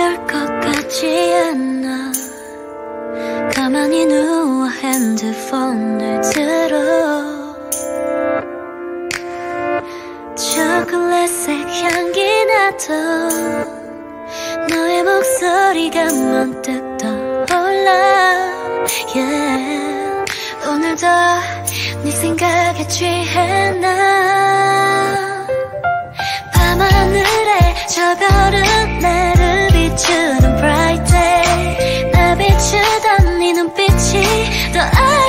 쉬울 것 같지 않아. 가만히 누워 핸드폰을 들어. 초콜릿색 향기 나던 너의 목소리가 문득 떠올라. Yeah. 오늘도 네 생각에 취해 나? 밤하늘에 저 별은 내 비추는 bright day. 나 비추던 네 눈빛이 더 아름다워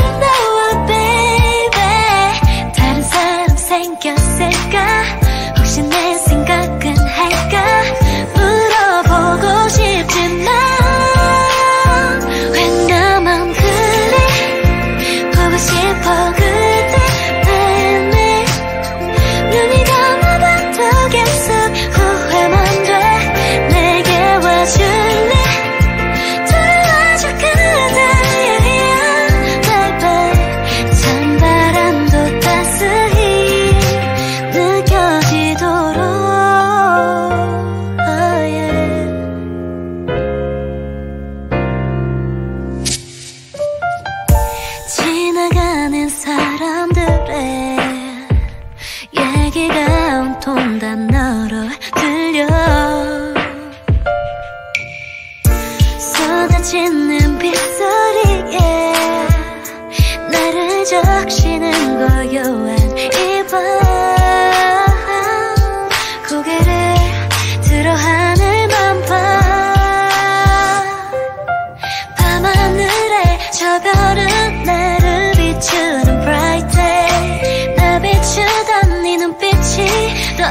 적시는 고요한 이밤. 고개를 들어 하늘만 봐 밤하늘에 저 별은 나를 비추는 bright day. 나 비추던 네 눈빛이 더